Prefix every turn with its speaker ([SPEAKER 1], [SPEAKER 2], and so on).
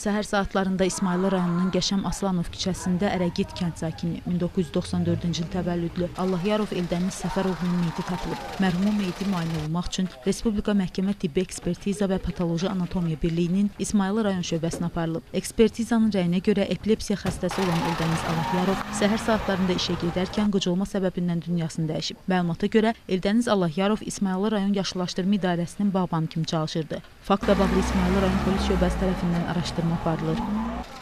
[SPEAKER 1] Səhər saatlarında İsmayıllı rayonunun Qəşəm Aslanov küçəsində Ərəgit kənd sakini 1994-cü il təvəllüdlü Allahyarov Eldəniz Səfərovunun meyiti tapılıb. Mərhumun meyiti müayinə olunmaq üçün Respublika Məhkəmə Tibbi Ekspertiza və Patoloji Anatomiya Birliyinin İsmayıllı rayon şöbəsinə aparılıb. Ekspertizanın rəyinə görə epilepsiya xəstəsi olan Eldəniz Allahyarov səhər saatlarında işə gedərkən qıcolma səbəbindən dünyasını dəyişib. Məlumata görə Eldəniz Allahyarov İsmayıllı rayon Yaşlılaşdırma İdarəsinin bağbanı kimi çalışırdı. Faktla bağlı İsmayıllı rayon polis şöbəsi tərəfindən araşdırma Muhammed Fadler.